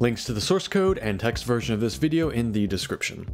Links to the source code and text version of this video in the description.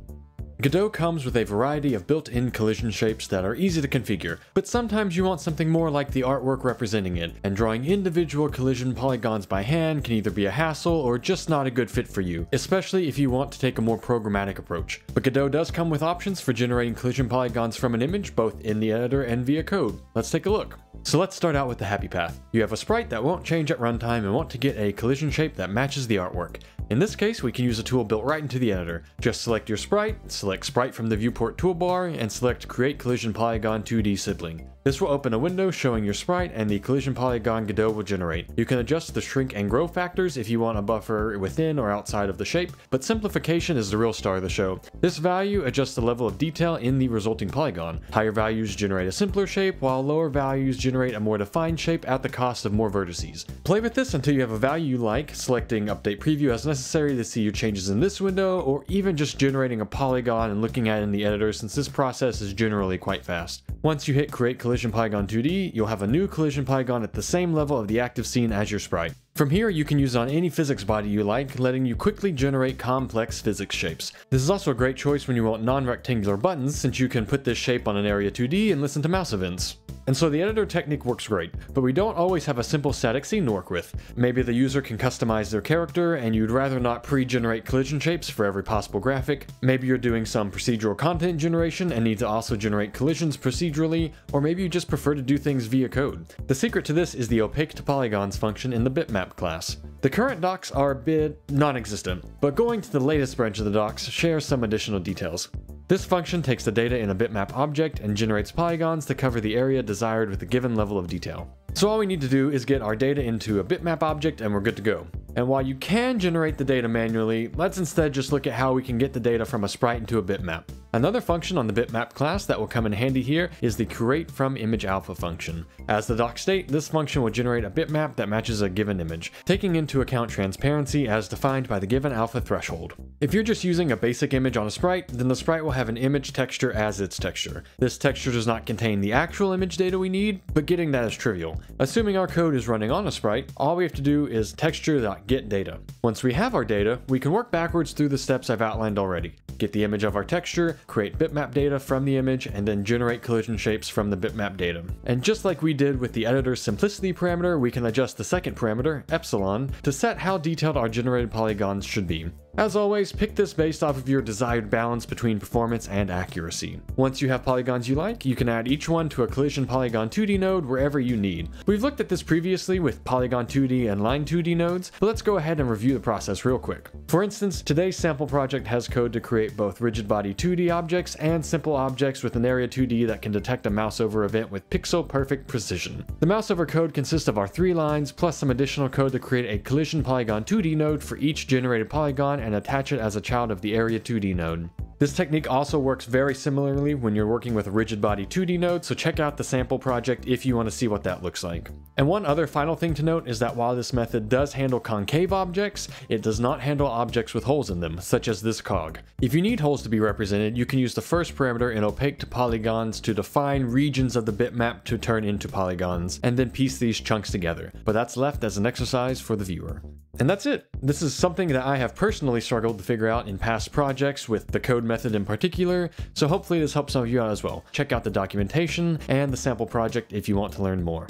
Godot comes with a variety of built-in collision shapes that are easy to configure, but sometimes you want something more like the artwork representing it, and drawing individual collision polygons by hand can either be a hassle or just not a good fit for you, especially if you want to take a more programmatic approach. But Godot does come with options for generating collision polygons from an image both in the editor and via code. Let's take a look. So let's start out with the happy path. You have a sprite that won't change at runtime and want to get a collision shape that matches the artwork. In this case, we can use a tool built right into the editor. Just select your sprite, select sprite from the viewport toolbar, and select create collision polygon 2D sibling. This will open a window showing your sprite and the collision polygon Godot will generate. You can adjust the shrink and grow factors if you want a buffer within or outside of the shape, but simplification is the real star of the show. This value adjusts the level of detail in the resulting polygon. Higher values generate a simpler shape, while lower values generate a more defined shape at the cost of more vertices. Play with this until you have a value you like, selecting update preview as necessary to see your changes in this window, or even just generating a polygon and looking at it in the editor since this process is generally quite fast. Once you hit create collision polygon 2D, you'll have a new collision polygon at the same level of the active scene as your sprite. From here, you can use on any physics body you like, letting you quickly generate complex physics shapes. This is also a great choice when you want non-rectangular buttons, since you can put this shape on an area 2D and listen to mouse events. And so the editor technique works great, but we don't always have a simple static scene to work with. Maybe the user can customize their character and you'd rather not pre-generate collision shapes for every possible graphic. Maybe you're doing some procedural content generation and need to also generate collisions procedurally, or maybe you just prefer to do things via code. The secret to this is the opaque to polygons function in the bitmap class. The current docs are a bit non-existent, but going to the latest branch of the docs shares some additional details. This function takes the data in a bitmap object and generates polygons to cover the area desired with a given level of detail. So all we need to do is get our data into a bitmap object and we're good to go. And while you can generate the data manually, let's instead just look at how we can get the data from a sprite into a bitmap. Another function on the bitmap class that will come in handy here is the create from image alpha function. As the doc state, this function will generate a bitmap that matches a given image, taking into account transparency as defined by the given alpha threshold. If you're just using a basic image on a sprite, then the sprite will have an image texture as its texture. This texture does not contain the actual image data we need, but getting that is trivial. Assuming our code is running on a sprite, all we have to do is texture.getData. data. Once we have our data, we can work backwards through the steps I've outlined already get the image of our texture, create bitmap data from the image, and then generate collision shapes from the bitmap data. And just like we did with the editor's simplicity parameter, we can adjust the second parameter, epsilon, to set how detailed our generated polygons should be. As always, pick this based off of your desired balance between performance and accuracy. Once you have polygons you like, you can add each one to a collision polygon 2D node wherever you need. We've looked at this previously with polygon 2D and line 2D nodes, but let's go ahead and review the process real quick. For instance, today's sample project has code to create both rigid body 2D objects and simple objects with an area 2D that can detect a mouse over event with pixel perfect precision. The mouse over code consists of our three lines plus some additional code to create a collision polygon 2D node for each generated polygon and attach it as a child of the Area 2D node. This technique also works very similarly when you're working with rigid body 2D nodes, so check out the sample project if you want to see what that looks like. And one other final thing to note is that while this method does handle concave objects, it does not handle objects with holes in them, such as this cog. If you need holes to be represented, you can use the first parameter in opaque to polygons to define regions of the bitmap to turn into polygons, and then piece these chunks together, but that's left as an exercise for the viewer. And that's it. This is something that I have personally struggled to figure out in past projects with the code method in particular, so hopefully this helps some of you out as well. Check out the documentation and the sample project if you want to learn more.